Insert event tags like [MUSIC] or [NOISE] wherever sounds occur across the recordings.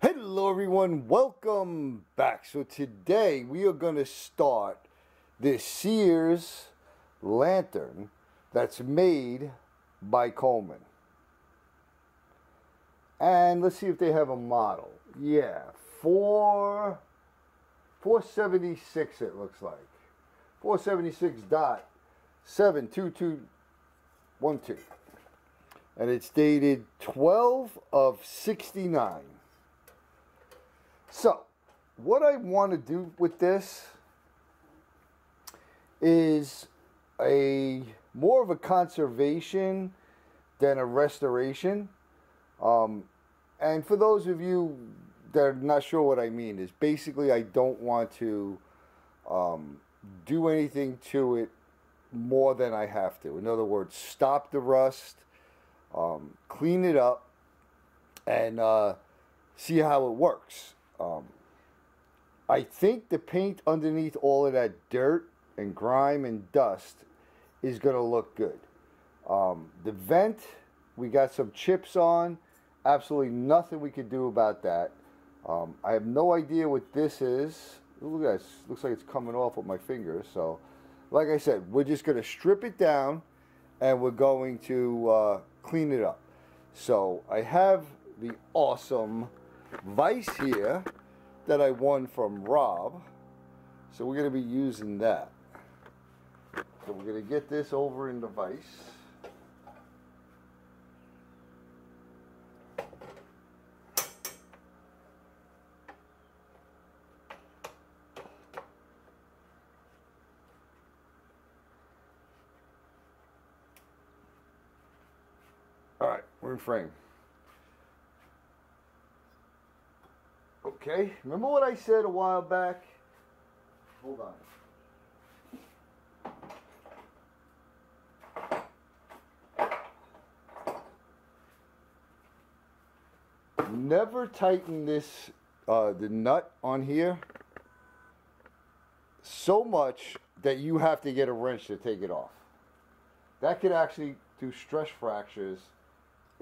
Hello everyone, welcome back. So today we are going to start this Sears lantern that's made by Coleman. And let's see if they have a model. Yeah, 4 476 it looks like. 476 dot 72212. And it's dated 12 of 69. So, what I want to do with this is a more of a conservation than a restoration. Um, and for those of you that are not sure what I mean, is basically I don't want to um, do anything to it more than I have to. In other words, stop the rust, um, clean it up, and uh, see how it works. Um, I think the paint underneath all of that dirt and grime and dust is going to look good. Um, the vent, we got some chips on. Absolutely nothing we could do about that. Um, I have no idea what this is. Look at this. Looks like it's coming off with my fingers. So, like I said, we're just going to strip it down and we're going to uh, clean it up. So, I have the awesome vise here that I won from Rob. So, we're going to be using that. So, we're going to get this over in the vise. All right, we're in frame. Okay, remember what I said a while back? Hold on. Never tighten this, uh, the nut on here so much that you have to get a wrench to take it off. That could actually do stress fractures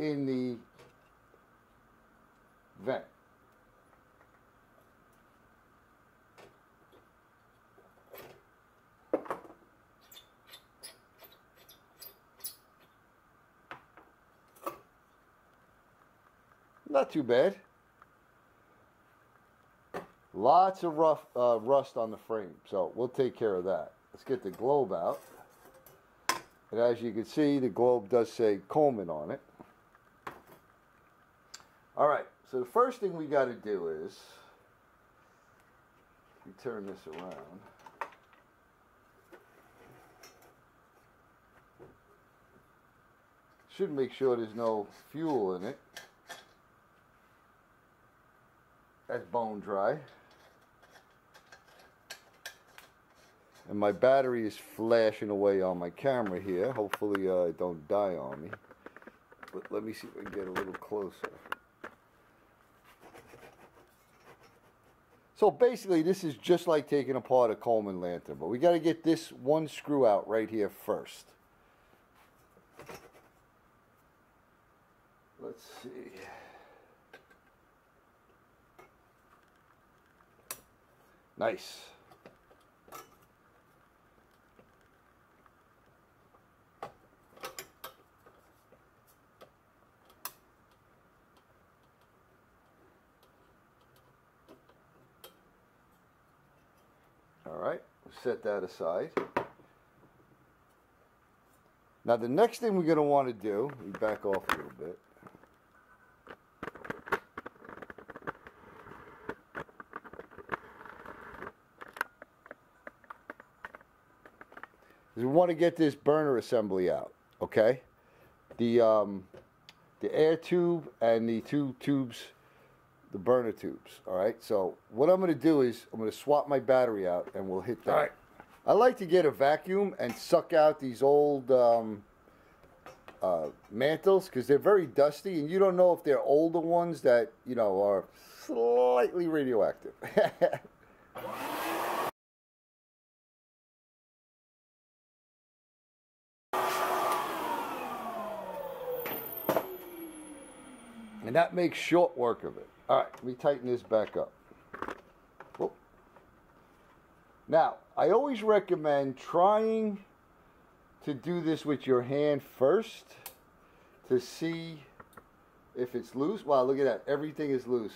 in the vent. Not too bad. Lots of rough uh, rust on the frame, so we'll take care of that. Let's get the globe out. And as you can see, the globe does say Coleman on it. All right, so the first thing we got to do is we turn this around. Should make sure there's no fuel in it. That's bone dry. And my battery is flashing away on my camera here. Hopefully uh, it don't die on me. But let me see if I can get a little closer. So basically this is just like taking apart a Coleman lantern. But we got to get this one screw out right here first. Let's see. Nice. All right, set that aside. Now the next thing we're going to want to do, we back off a little bit. is we want to get this burner assembly out, okay? The, um, the air tube and the two tubes, the burner tubes, all right? So what I'm going to do is I'm going to swap my battery out and we'll hit that. All right. I like to get a vacuum and suck out these old um, uh, mantles because they're very dusty and you don't know if they're older ones that, you know, are slightly radioactive. [LAUGHS] And that makes short work of it. All right, let me tighten this back up. Whoop. Now, I always recommend trying to do this with your hand first to see if it's loose. Wow, look at that. Everything is loose.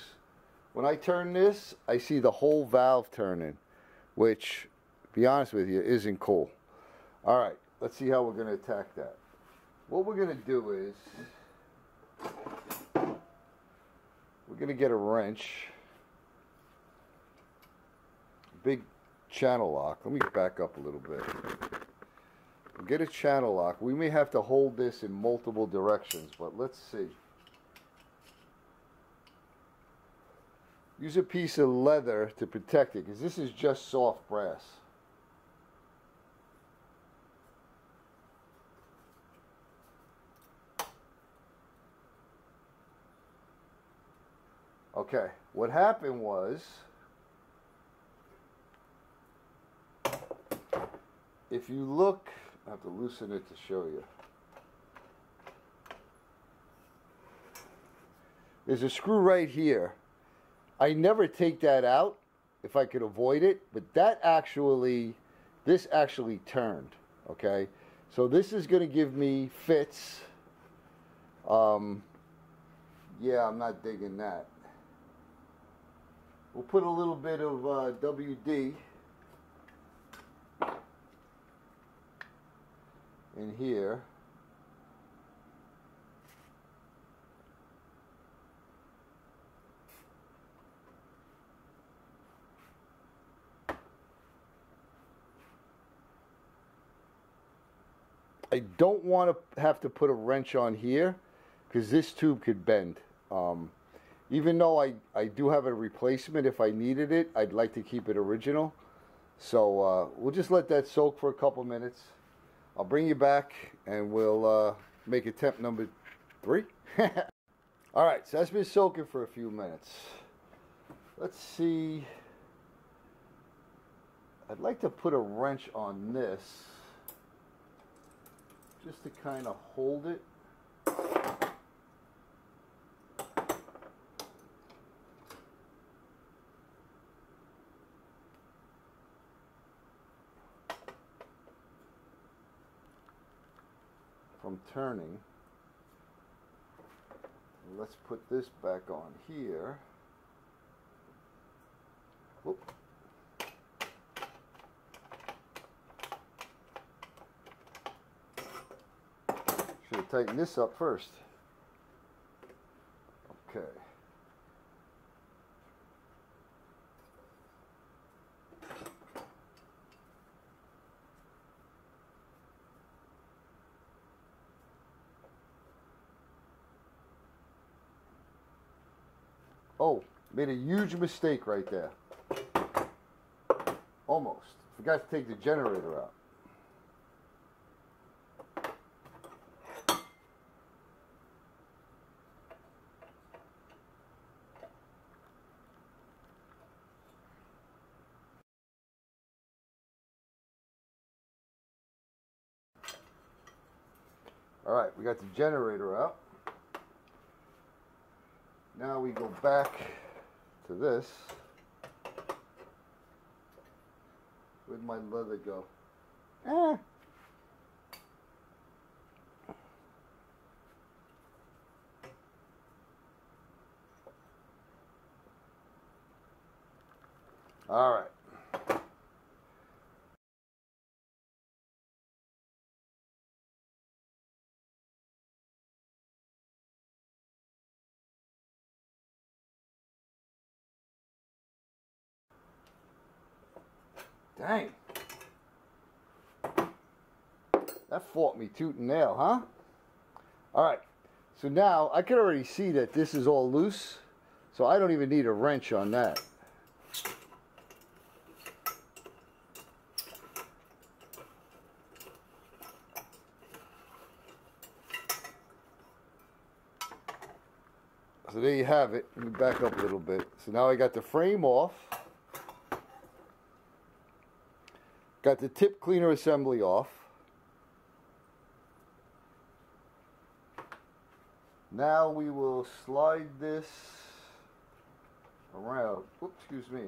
When I turn this, I see the whole valve turning, which, be honest with you, isn't cool. All right, let's see how we're going to attack that. What we're going to do is we're going to get a wrench, big channel lock. Let me back up a little bit. Get a channel lock. We may have to hold this in multiple directions, but let's see. Use a piece of leather to protect it because this is just soft brass. Okay, what happened was if you look, I have to loosen it to show you. There's a screw right here. I never take that out if I could avoid it, but that actually, this actually turned, okay? So this is going to give me fits. Um, yeah, I'm not digging that. We'll put a little bit of uh, WD in here. I don't want to have to put a wrench on here because this tube could bend. Um, even though I, I do have a replacement if I needed it, I'd like to keep it original. So uh, we'll just let that soak for a couple minutes. I'll bring you back and we'll uh, make attempt number three. [LAUGHS] All right, so that's been soaking for a few minutes. Let's see. I'd like to put a wrench on this just to kind of hold it. From turning. Let's put this back on here. Whoop. Should have tightened this up first. Okay. Oh, made a huge mistake right there. Almost. Forgot to take the generator out. All right, we got the generator out. Now we go back to this. Where'd my leather go? Ah. All right. Dang. That fought me tooth and nail, huh? All right. So now I can already see that this is all loose. So I don't even need a wrench on that. So there you have it. Let me back up a little bit. So now I got the frame off. Got the tip cleaner assembly off. Now we will slide this around. Excuse me.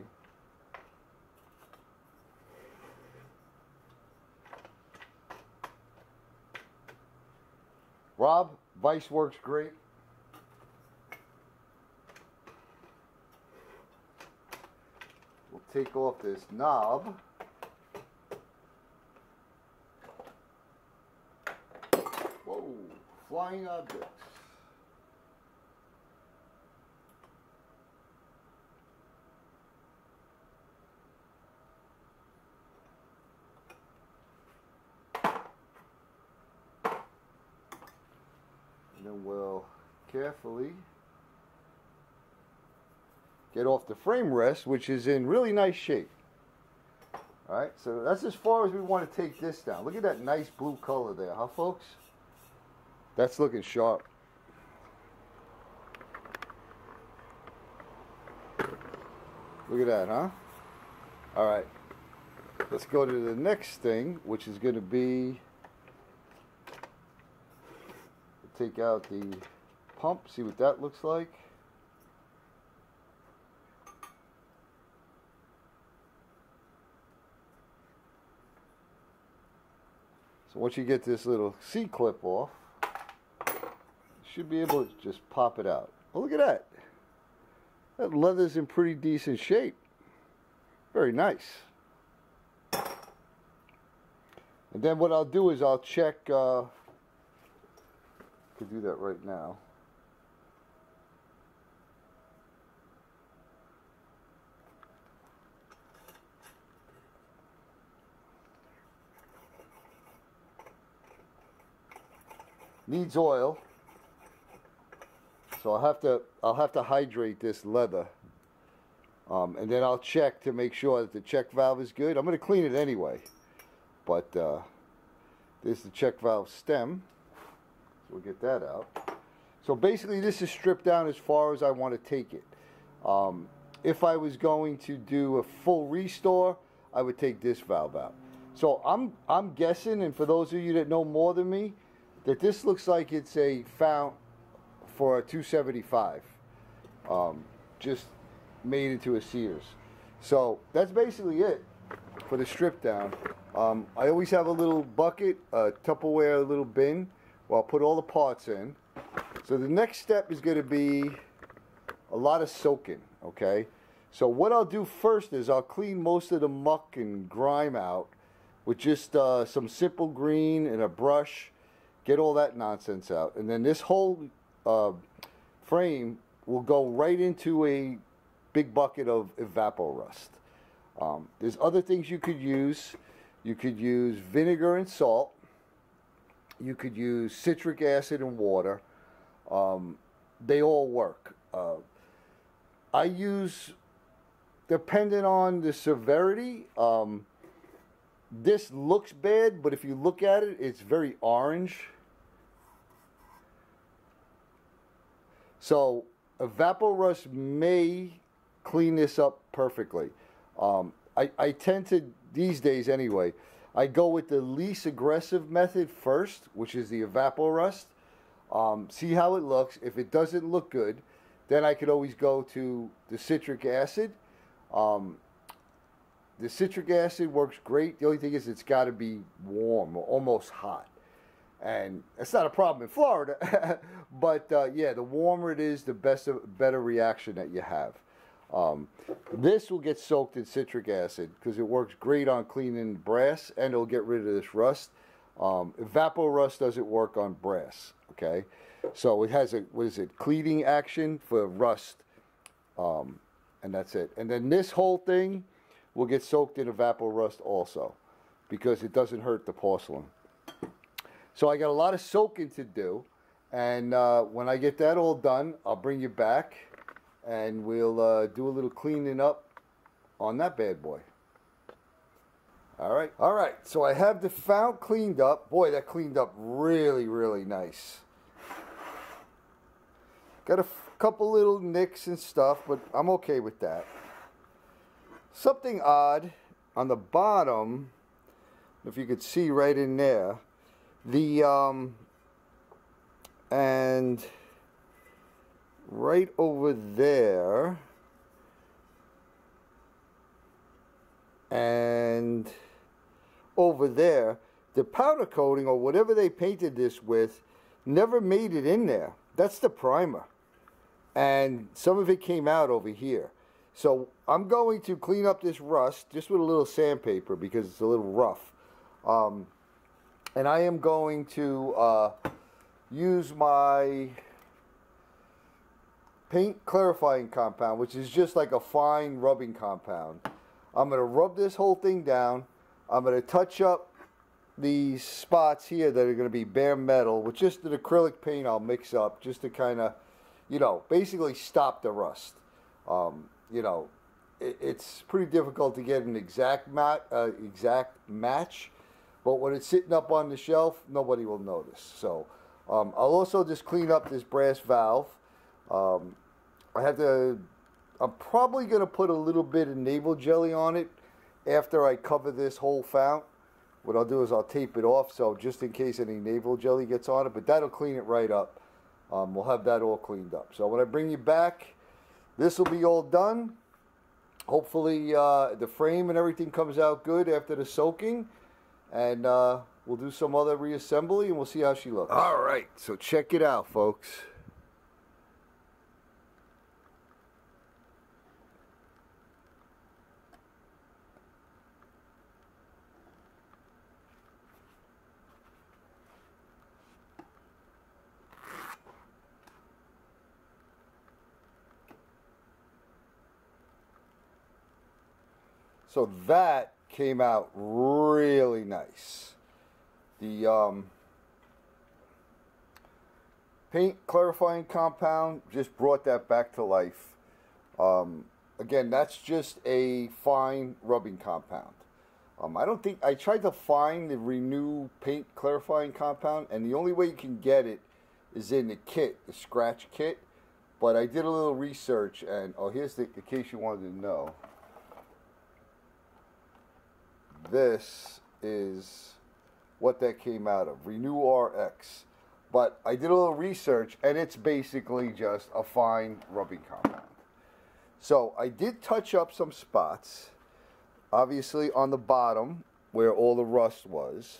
Rob, Vise works great. We'll take off this knob. Whoa, flying objects. And then we'll carefully get off the frame rest, which is in really nice shape. All right, so that's as far as we want to take this down. Look at that nice blue color there, huh, folks? That's looking sharp. Look at that, huh? All right, let's go to the next thing, which is going to be take out the pump, see what that looks like. So once you get this little C-clip off, should be able to just pop it out. Oh, look at that. That leather's in pretty decent shape. Very nice. And then what I'll do is I'll check uh, could do that right now. Needs oil. So I'll have to I'll have to hydrate this leather. Um, and then I'll check to make sure that the check valve is good. I'm going to clean it anyway. But uh, there's the check valve stem. So we'll get that out. So basically this is stripped down as far as I want to take it. Um, if I was going to do a full restore, I would take this valve out. So I'm, I'm guessing, and for those of you that know more than me, that this looks like it's a fount for a 275. Um, just made into a Sears. So that's basically it for the strip down. Um, I always have a little bucket, a Tupperware little bin where I'll put all the parts in. So the next step is going to be a lot of soaking, okay? So what I'll do first is I'll clean most of the muck and grime out with just uh, some simple green and a brush. Get all that nonsense out. And then this whole uh, frame will go right into a big bucket of Evapo-Rust. Um, there's other things you could use. You could use vinegar and salt. You could use citric acid and water. Um, they all work. Uh, I use, depending on the severity, um, this looks bad, but if you look at it, it's very orange. So Evapo-Rust may clean this up perfectly. Um, I, I tend to, these days anyway, I go with the least aggressive method first, which is the Evapo-Rust. Um, see how it looks. If it doesn't look good, then I could always go to the citric acid. Um, the citric acid works great. The only thing is it's got to be warm or almost hot. And it's not a problem in Florida. [LAUGHS] but uh, yeah, the warmer it is, the best, better reaction that you have. Um, this will get soaked in citric acid because it works great on cleaning brass and it'll get rid of this rust. Um, Evapo-Rust doesn't work on brass, okay? So it has a, what is it, cleaning action for rust. Um, and that's it. And then this whole thing will get soaked in Evapo-Rust also because it doesn't hurt the porcelain. So I got a lot of soaking to do. And uh, when I get that all done, I'll bring you back and we'll uh, do a little cleaning up on that bad boy. All right, all right. So I have the fount cleaned up. Boy, that cleaned up really, really nice. Got a couple little nicks and stuff, but I'm okay with that. Something odd on the bottom, if you could see right in there, the um, and right over there and over there, the powder coating or whatever they painted this with never made it in there. That's the primer. And some of it came out over here. So I'm going to clean up this rust just with a little sandpaper because it's a little rough. Um, and I am going to uh, use my paint clarifying compound, which is just like a fine rubbing compound. I'm going to rub this whole thing down. I'm going to touch up these spots here that are going to be bare metal with just an acrylic paint I'll mix up just to kind of, you know, basically stop the rust. Um, you know, it, it's pretty difficult to get an exact mat, uh, exact match, but when it's sitting up on the shelf, nobody will notice. So um, I'll also just clean up this brass valve. Um, I have to I'm probably going to put a little bit of naval jelly on it after I cover this whole fount. What I'll do is I'll tape it off so just in case any naval jelly gets on it, but that'll clean it right up. Um, we'll have that all cleaned up. So when I bring you back, this will be all done. Hopefully uh, the frame and everything comes out good after the soaking. And uh, we'll do some other reassembly and we'll see how she looks. All right, so check it out, folks. So that came out really nice. The um, paint clarifying compound just brought that back to life. Um, again, that's just a fine rubbing compound. Um, I don't think I tried to find the Renew paint clarifying compound, and the only way you can get it is in the kit, the scratch kit. But I did a little research, and oh, here's the in case you wanted to know this is what that came out of Renew RX. But I did a little research and it's basically just a fine rubbing compound. So I did touch up some spots, obviously on the bottom where all the rust was,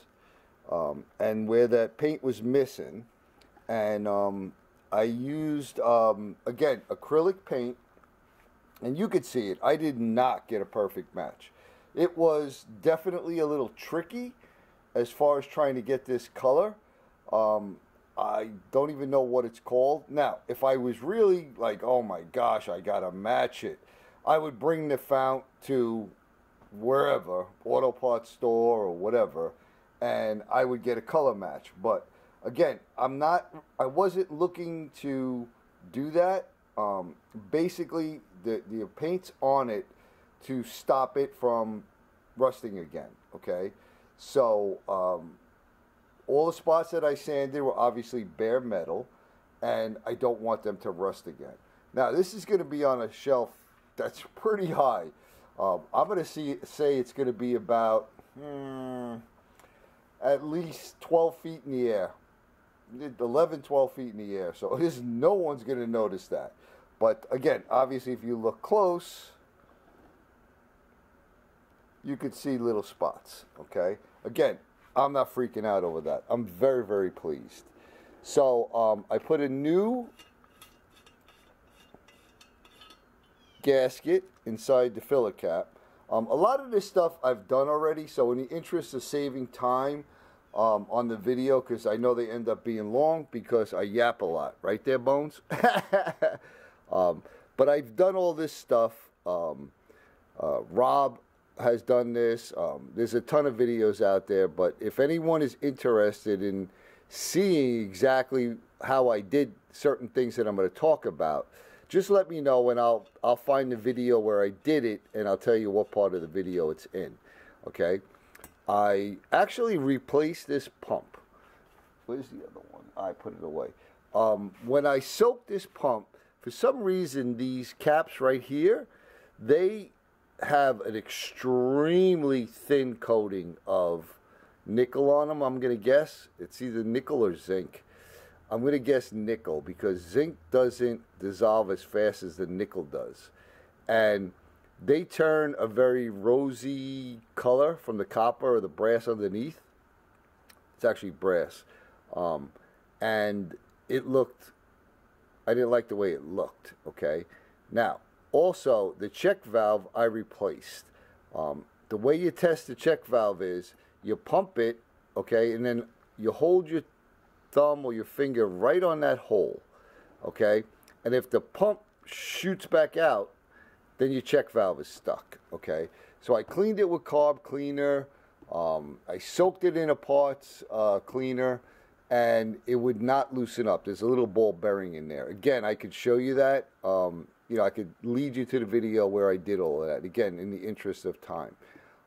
um, and where that paint was missing. And um, I used, um, again, acrylic paint, and you could see it. I did not get a perfect match. It was definitely a little tricky as far as trying to get this color. Um, I don't even know what it's called. Now, if I was really like, oh my gosh, I gotta match it, I would bring the fount to wherever, auto parts store or whatever, and I would get a color match. But again, I'm not, I wasn't looking to do that. Um, basically, the, the paint's on it to stop it from rusting again. Okay, so um, all the spots that I sanded were obviously bare metal, and I don't want them to rust again. Now this is going to be on a shelf that's [LAUGHS] pretty high. Um, I'm going to see say it's going to be about hmm, at least 12 feet in the air. 11, 12 feet in the air. So [LAUGHS] there's no one's going to notice that. But again, obviously, if you look close, you could see little spots. Okay. Again, I'm not freaking out over that. I'm very, very pleased. So um, I put a new gasket inside the filler cap. Um, a lot of this stuff I've done already, so in the interest of saving time um, on the video, because I know they end up being long because I yap a lot, right there, Bones? [LAUGHS] um, but I've done all this stuff. Um, uh, Rob has done this. Um, there's a ton of videos out there, but if anyone is interested in seeing exactly how I did certain things that I'm going to talk about, just let me know and I'll I'll find the video where I did it and I'll tell you what part of the video it's in. Okay? I actually replaced this pump. Where's the other one? I put it away. Um, when I soaked this pump, for some reason these caps right here, they have an extremely thin coating of nickel on them. I'm going to guess it's either nickel or zinc. I'm going to guess nickel because zinc doesn't dissolve as fast as the nickel does. And they turn a very rosy color from the copper or the brass underneath. It's actually brass. Um, and it looked, I didn't like the way it looked, okay? Now, also, the check valve I replaced. Um, the way you test the check valve is you pump it, okay, and then you hold your thumb or your finger right on that hole, okay? And if the pump shoots back out, then your check valve is stuck, okay? So I cleaned it with carb cleaner. Um, I soaked it in a parts uh, cleaner and it would not loosen up. There's a little ball bearing in there. Again, I could show you that. Um, you know, I could lead you to the video where I did all of that. Again, in the interest of time.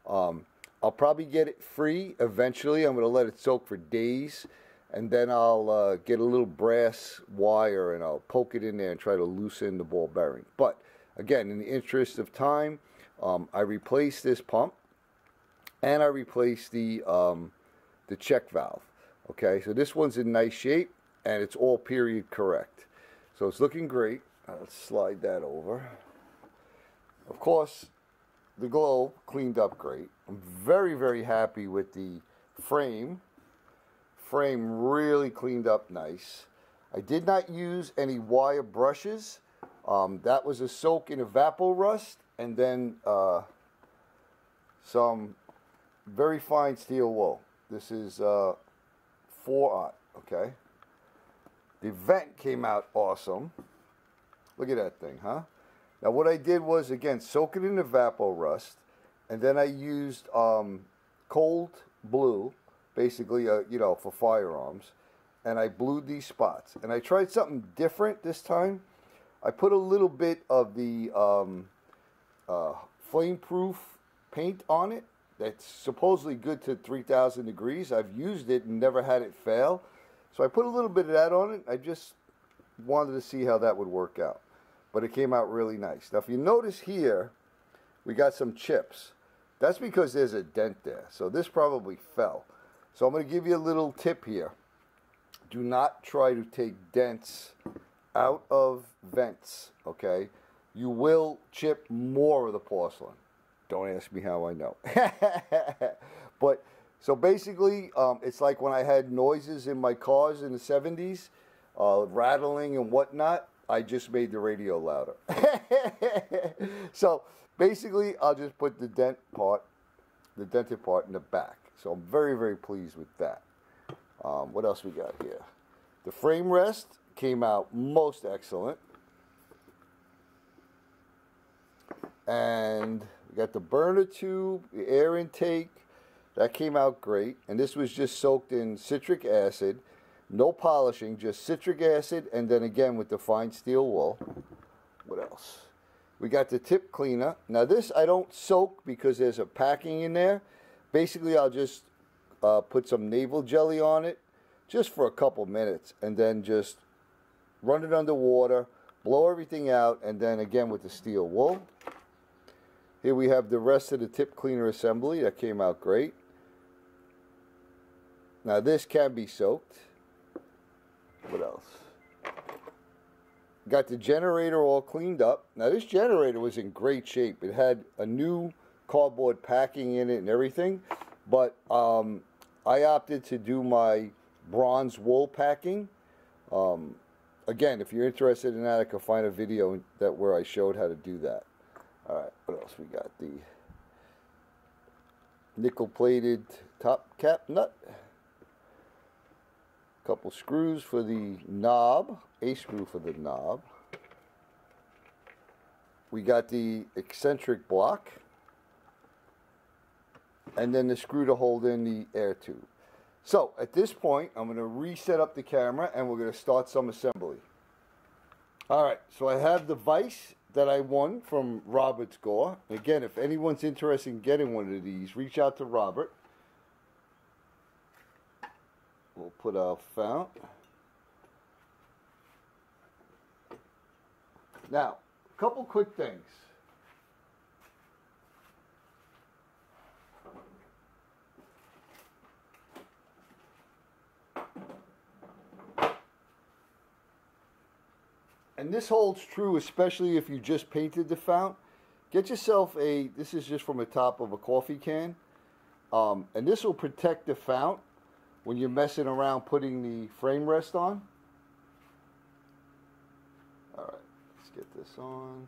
Um, I'll probably get it free eventually. I'm going to let it soak for days. And then I'll uh, get a little brass wire and I'll poke it in there and try to loosen the ball bearing. But again, in the interest of time, um, I replaced this pump and I replaced the, um, the check valve. Okay, so this one's in nice shape and it's all period correct. So it's looking great. Let's slide that over. Of course, the globe cleaned up great. I'm very, very happy with the frame. Frame really cleaned up nice. I did not use any wire brushes. Um, that was a soak in Evapo-Rust and then uh, some very fine steel wool. This is uh, 4 okay? The vent came out awesome. Look at that thing, huh? Now what I did was, again, soak it in Evapo-Rust, and then I used um, cold blue, basically, uh, you know, for firearms, and I blued these spots. And I tried something different this time. I put a little bit of the um, uh, flame-proof paint on it, that's supposedly good to 3,000 degrees. I've used it and never had it fail. So I put a little bit of that on it. I just wanted to see how that would work out. But it came out really nice. Now, if you notice here, we got some chips. That's because there's a dent there. So this probably fell. So I'm going to give you a little tip here. Do not try to take dents out of vents, okay? You will chip more of the porcelain. Don't ask me how I know. [LAUGHS] but so basically, um, it's like when I had noises in my cars in the 70s, uh, rattling and whatnot. I just made the radio louder. [LAUGHS] so basically, I'll just put the dent part, the dented part in the back. So I'm very, very pleased with that. Um, what else we got here? The frame rest came out most excellent. And we got the burner tube, the air intake. That came out great. And this was just soaked in citric acid. No polishing, just citric acid. And then again with the fine steel wool. What else? We got the tip cleaner. Now this I don't soak because there's a packing in there. Basically I'll just uh, put some naval jelly on it just for a couple minutes and then just run it under water, blow everything out, and then again with the steel wool. Here we have the rest of the tip cleaner assembly. That came out great. Now this can be soaked. What else? Got the generator all cleaned up. Now this generator was in great shape. It had a new cardboard packing in it and everything. But um, I opted to do my bronze wool packing. Um, again, if you're interested in that, I can find a video that where I showed how to do that. All right, what else we got? The nickel plated top cap nut. Couple screws for the knob, a screw for the knob. We got the eccentric block. And then the screw to hold in the air tube. So at this point, I'm going to reset up the camera and we're going to start some assembly. All right, so I have the vise that I won from Robert's Gore. Again, if anyone's interested in getting one of these, reach out to Robert. We'll put our fount. Now, a couple quick things. and this holds true especially if you just painted the fount. Get yourself a, this is just from the top of a coffee can. Um, and this will protect the fount when you're messing around putting the frame rest on. All right, let's get this on.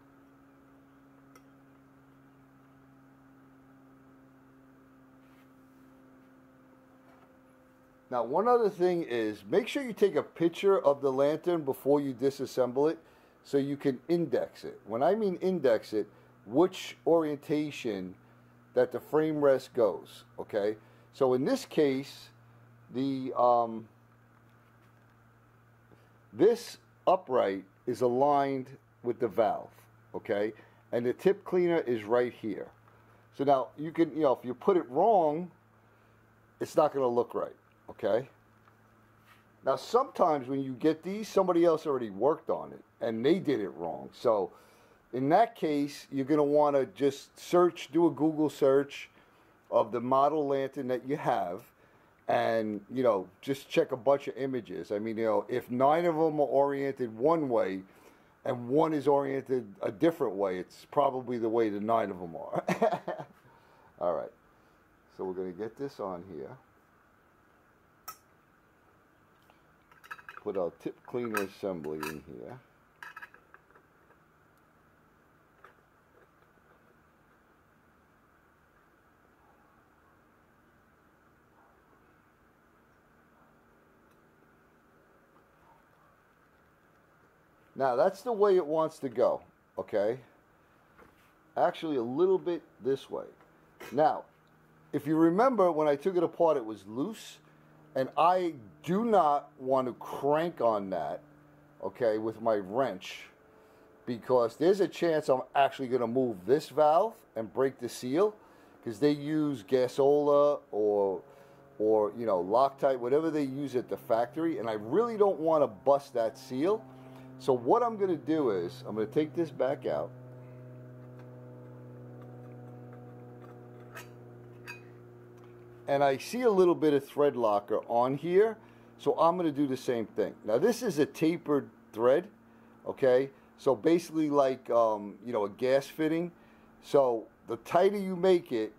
Now, one other thing is make sure you take a picture of the lantern before you disassemble it so you can index it. When I mean index it, which orientation that the frame rest goes, okay? So in this case, the um, this upright is aligned with the valve, okay? And the tip cleaner is right here. So now you can, you know, if you put it wrong, it's not going to look right, okay? Now sometimes when you get these, somebody else already worked on it and they did it wrong. So in that case, you're going to want to just search, do a Google search of the model lantern that you have and you know just check a bunch of images. I mean you know if nine of them are oriented one way and one is oriented a different way it's probably the way the nine of them are. [LAUGHS] All right. So we're going to get this on here. Put our tip cleaner assembly in here Now that's the way it wants to go, okay? Actually a little bit this way. Now, if you remember when I took it apart it was loose and I do not want to crank on that, okay, with my wrench because there's a chance I'm actually going to move this valve and break the seal because they use Gasoila or or you know Loctite, whatever they use at the factory, and I really don't want to bust that seal. So what I'm going to do is I'm going to take this back out. And I see a little bit of thread locker on here. So I'm going to do the same thing. Now this is a tapered thread. Okay. So basically like, um, you know, a gas fitting. So the tighter you make it,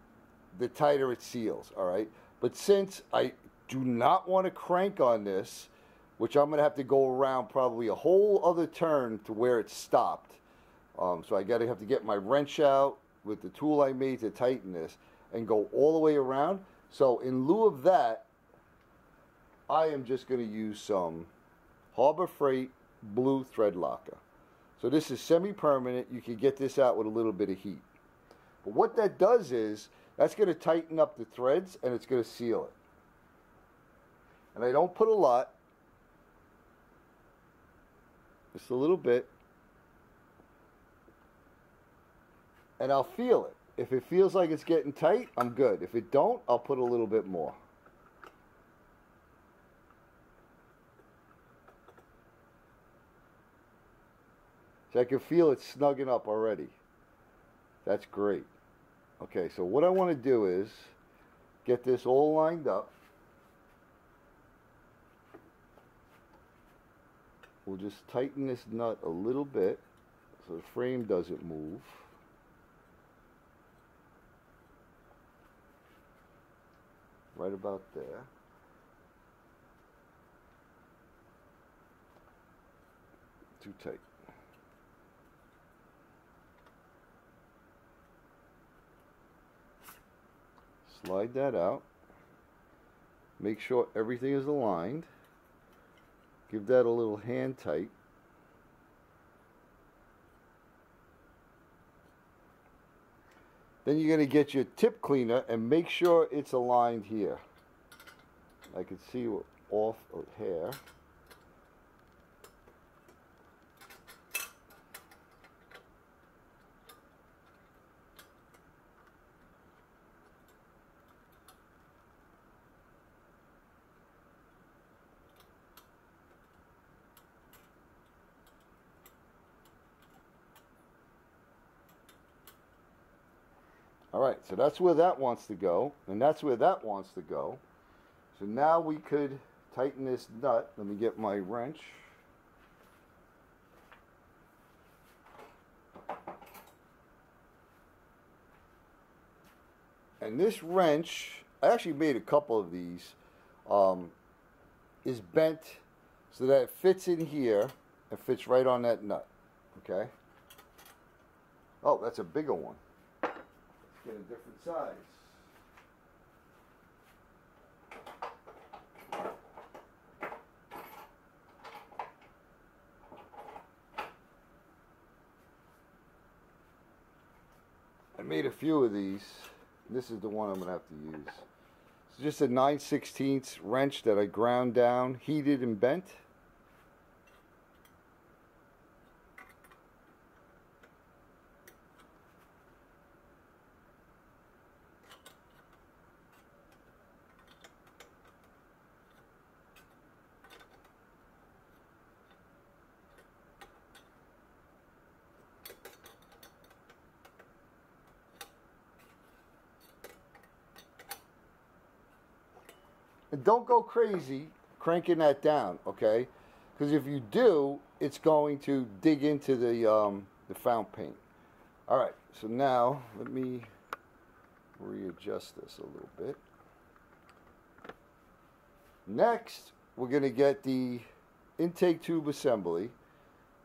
the tighter it seals. All right. But since I do not want to crank on this, which I'm going to have to go around probably a whole other turn to where it stopped. Um, so I got to have to get my wrench out with the tool I made to tighten this and go all the way around. So in lieu of that, I am just going to use some Harbor Freight blue thread locker. So this is semi-permanent. You can get this out with a little bit of heat. But what that does is, that's going to tighten up the threads and it's going to seal it. And I don't put a lot just a little bit, and I'll feel it. If it feels like it's getting tight, I'm good. If it don't, I'll put a little bit more. So I can feel it snugging up already. That's great. Okay, so what I want to do is get this all lined up. We'll just tighten this nut a little bit so the frame doesn't move. Right about there. Too tight. Slide that out. Make sure everything is aligned. Give that a little hand tight. Then you're going to get your tip cleaner and make sure it's aligned here. I can see off of hair. So that's where that wants to go, and that's where that wants to go. So now we could tighten this nut. Let me get my wrench. And this wrench, I actually made a couple of these, um, is bent so that it fits in here and fits right on that nut. Okay? Oh, that's a bigger one. Get a different size. I made a few of these. This is the one I'm going to have to use. It's just a 9 16 wrench that I ground down, heated and bent. And don't go crazy cranking that down, okay? Because if you do, it's going to dig into the, um, the fount paint. All right, so now let me readjust this a little bit. Next, we're going to get the intake tube assembly.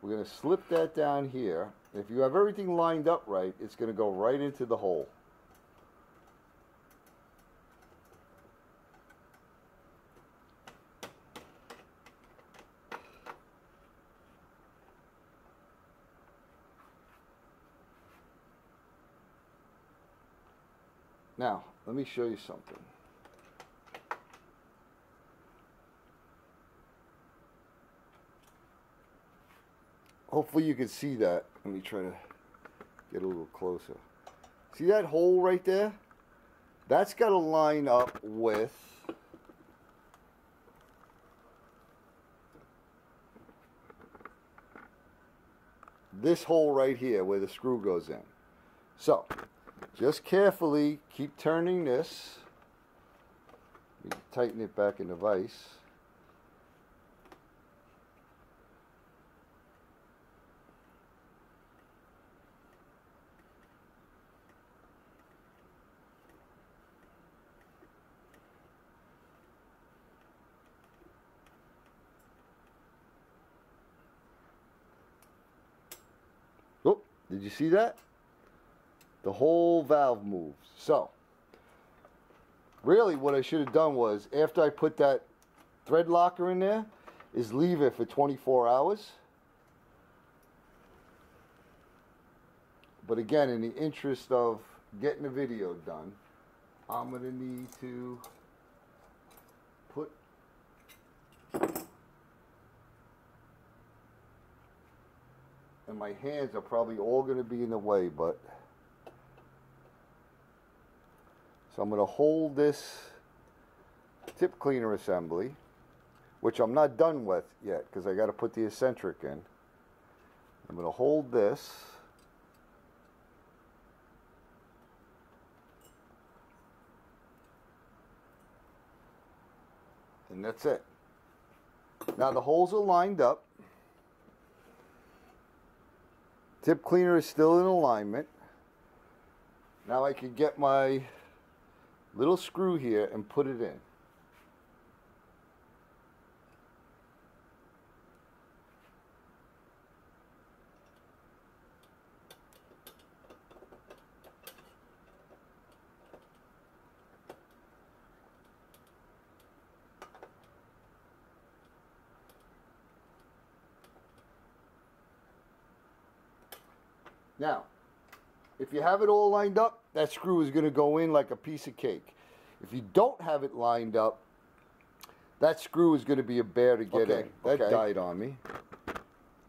We're going to slip that down here. If you have everything lined up right, it's going to go right into the hole. Now, let me show you something. Hopefully you can see that. Let me try to get a little closer. See that hole right there? That's got to line up with this hole right here where the screw goes in. So, just carefully keep turning this. tighten it back in the vise. Oh, did you see that? The whole valve moves. So, really what I should have done was, after I put that thread locker in there, is leave it for 24 hours. But again, in the interest of getting the video done, I'm going to need to put and my hands are probably all going to be in the way, but So I'm going to hold this tip cleaner assembly, which I'm not done with yet because I got to put the eccentric in. I'm going to hold this. And that's it. Now the holes are lined up. Tip cleaner is still in alignment. Now I can get my little screw here and put it in. Now, if you have it all lined up, that screw is going to go in like a piece of cake. If you don't have it lined up, that screw is going to be a bear to get okay, in. That okay. died on me.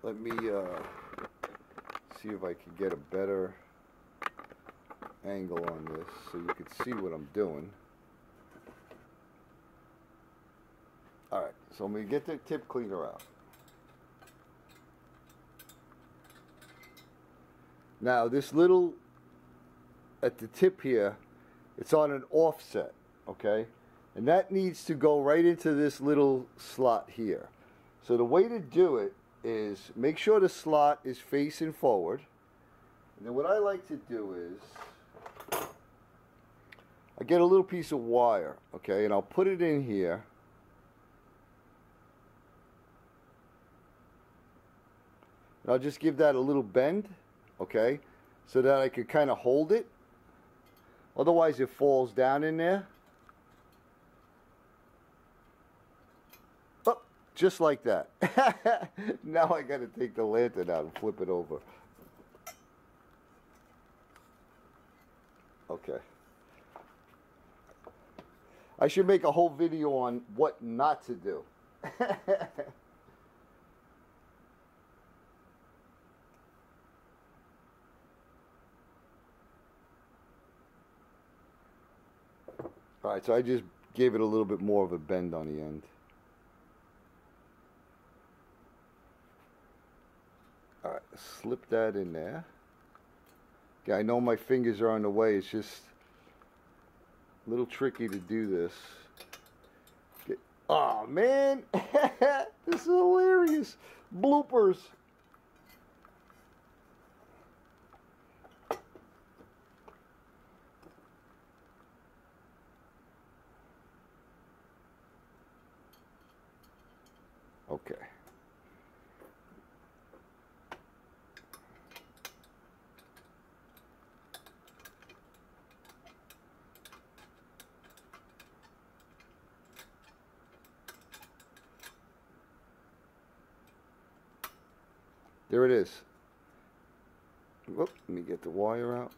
Let me uh, see if I can get a better angle on this so you can see what I'm doing. Alright, so going to get the tip cleaner out. Now this little, at the tip here, it's on an offset, okay? And that needs to go right into this little slot here. So the way to do it is make sure the slot is facing forward. And then what I like to do is I get a little piece of wire, okay, and I'll put it in here. And I'll just give that a little bend, okay, so that I could kind of hold it. Otherwise it falls down in there. Oh, just like that. [LAUGHS] now I got to take the lantern out and flip it over. Okay. I should make a whole video on what not to do. [LAUGHS] Alright, so I just gave it a little bit more of a bend on the end. Alright, slip that in there. Okay, I know my fingers are on the way, it's just a little tricky to do this. Get, oh man, [LAUGHS] this is hilarious. Bloopers. Okay. There it is. Whoop, let me get the wire out.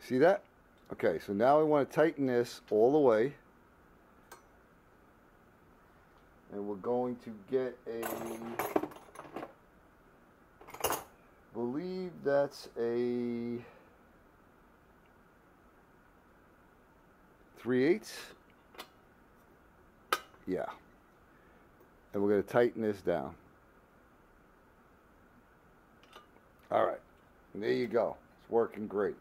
See that? Okay, so now I want to tighten this all the way. And we're going to get a, believe that's a 3 eighths. Yeah. And we're going to tighten this down. All right, there you go. It's working great.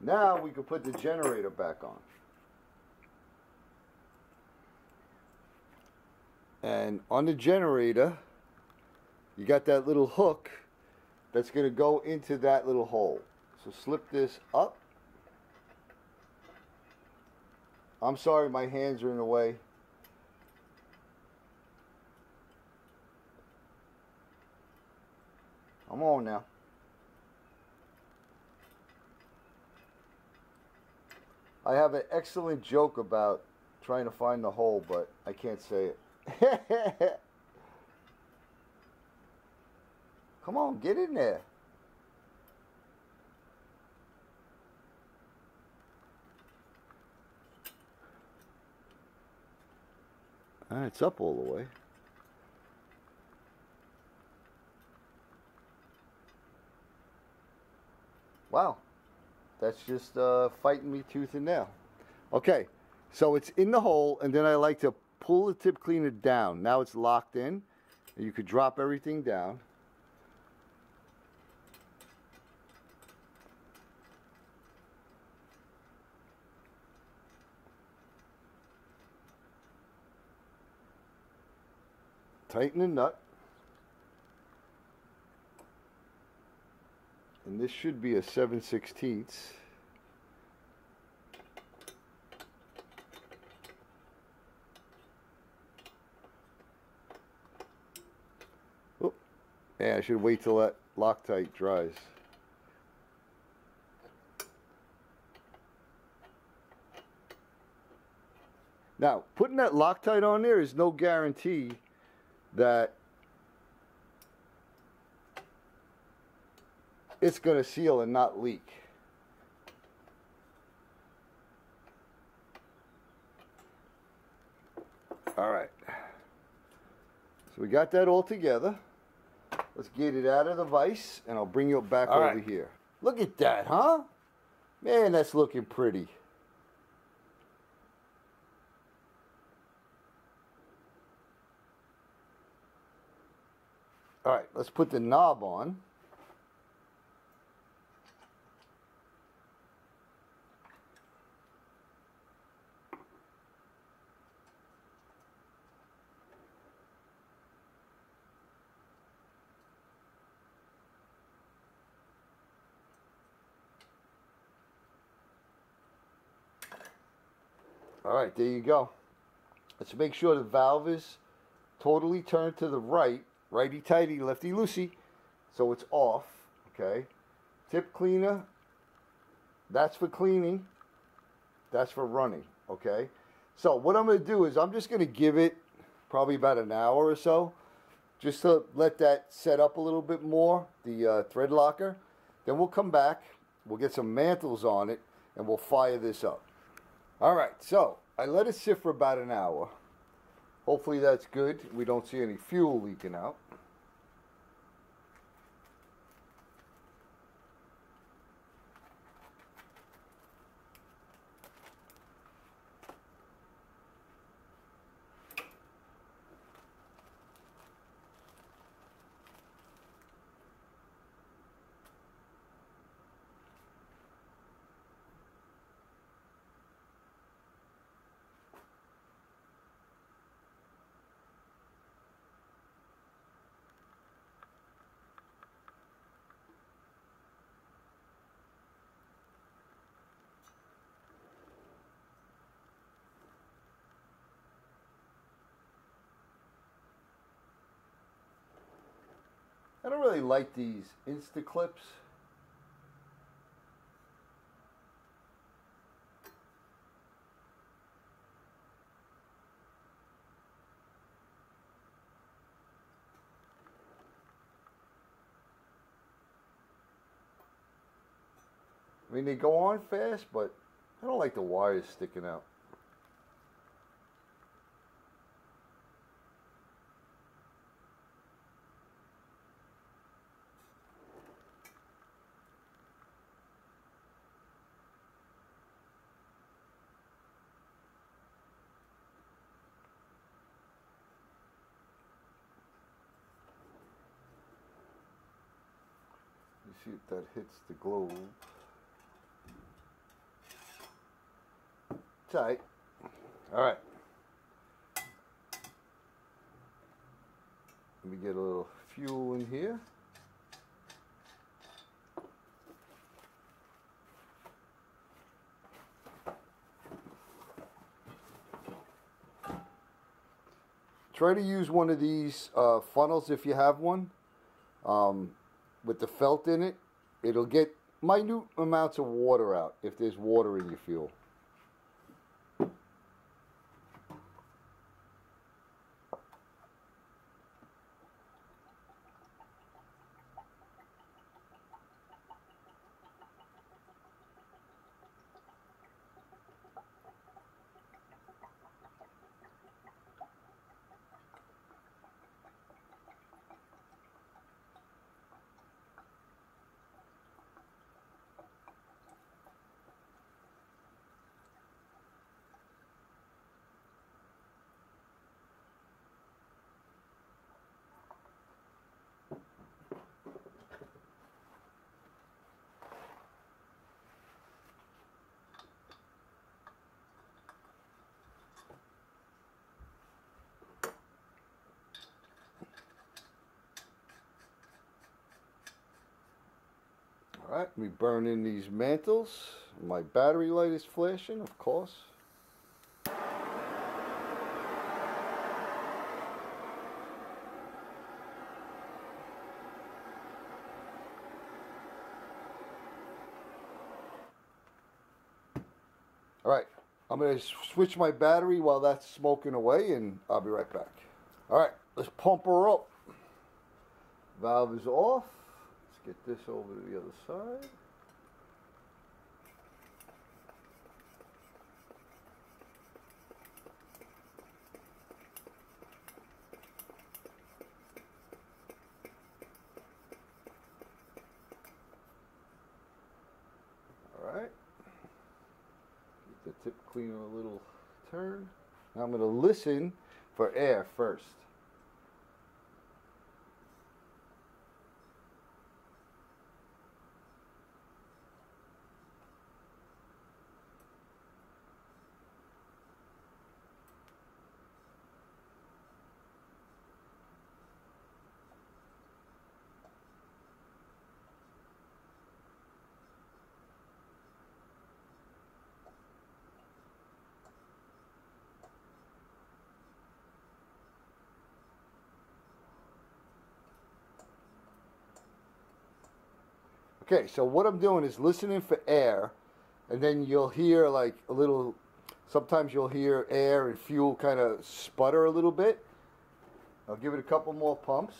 Now we can put the generator back on. And on the generator, you got that little hook that's going to go into that little hole. So slip this up. I'm sorry, my hands are in the way. I'm on now. I have an excellent joke about trying to find the hole, but I can't say it. [LAUGHS] Come on, get in there. Ah, it's up all the way. Wow. That's just uh, fighting me tooth and nail. Okay, so it's in the hole, and then I like to pull the tip cleaner down. Now it's locked in, and you could drop everything down. Tighten the nut. This should be a 7 16ths. Oh, yeah, I should wait till that Loctite dries. Now, putting that Loctite on there is no guarantee that it's going to seal and not leak. All right. So we got that all together. Let's get it out of the vise and I'll bring you back all over right. here. Look at that, huh? Man, that's looking pretty. All right, let's put the knob on. All right, there you go. Let's make sure the valve is totally turned to the right, righty tighty, lefty loosey, so it's off. Okay. Tip cleaner, that's for cleaning, that's for running. Okay. So what I'm going to do is I'm just going to give it probably about an hour or so, just to let that set up a little bit more, the uh, thread locker. Then we'll come back, we'll get some mantles on it, and we'll fire this up. All right, so I let it sit for about an hour. Hopefully that's good. We don't see any fuel leaking out. Really like these Insta clips. I mean, they go on fast, but I don't like the wires sticking out. That hits the globe. Tight. All right. Let me get a little fuel in here. Try to use one of these uh, funnels if you have one. Um, with the felt in it, it'll get minute amounts of water out if there's water in your fuel. All right, we burn in these mantles. My battery light is flashing, of course. All right, I'm going to switch my battery while that's smoking away, and I'll be right back. All right, let's pump her up. Valve is off. Get this over to the other side. All right. Get the tip cleaner a little turn. Now I'm going to listen for air first. Okay, so what I'm doing is listening for air, and then you'll hear like a little. Sometimes you'll hear air and fuel kind of sputter a little bit. I'll give it a couple more pumps.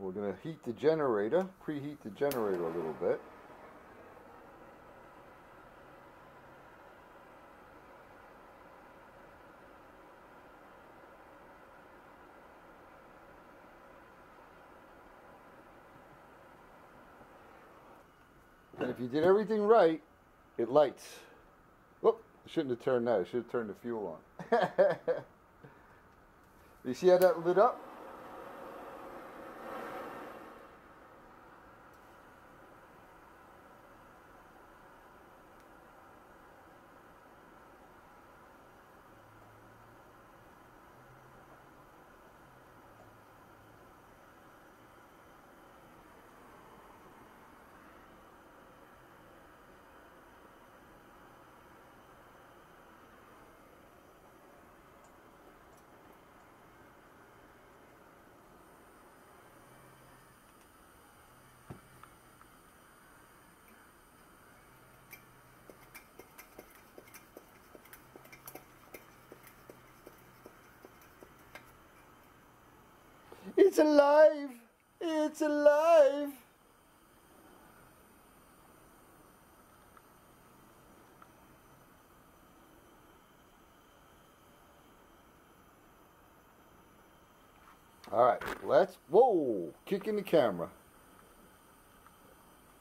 We're going to heat the generator, preheat the generator a little bit. You did everything right, it lights. Whoop, shouldn't have turned that. I should have turned the fuel on. [LAUGHS] you see how that lit up? It's alive! It's alive! All right, let's, whoa, kicking the camera.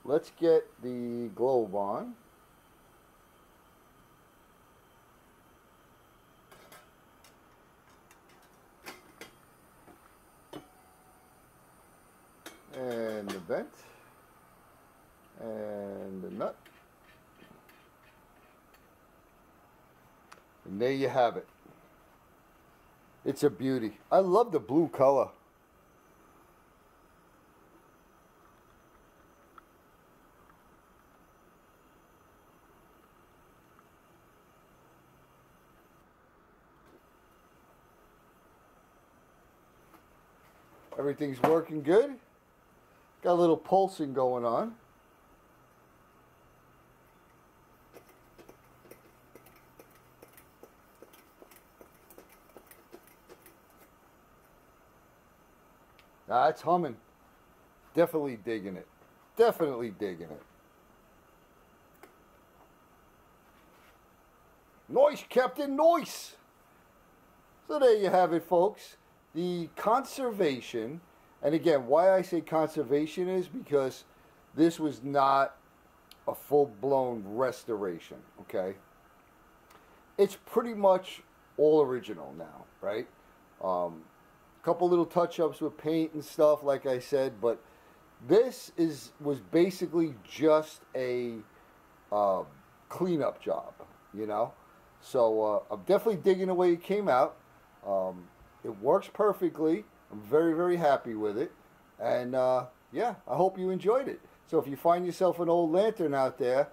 Let's get the globe on. and the vent and the nut. And there you have it. It's a beauty. I love the blue color. Everything's working good. Got a little pulsing going on. That's humming. Definitely digging it. Definitely digging it. Noise, Captain, noise! So there you have it, folks. The conservation and again, why I say conservation is because this was not a full blown restoration, okay? It's pretty much all original now, right? Um, a couple little touch ups with paint and stuff, like I said, but this is was basically just a uh, cleanup job, you know? So uh, I'm definitely digging the way it came out. Um, it works perfectly. I'm very, very happy with it. And uh, yeah, I hope you enjoyed it. So if you find yourself an old lantern out there,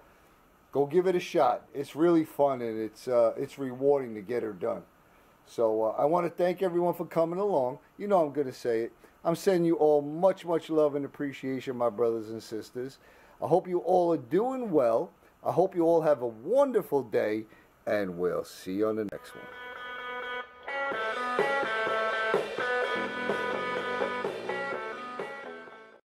go give it a shot. It's really fun and it's, uh, it's rewarding to get her done. So uh, I want to thank everyone for coming along. You know I'm going to say it. I'm sending you all much, much love and appreciation, my brothers and sisters. I hope you all are doing well. I hope you all have a wonderful day, and we'll see you on the next one.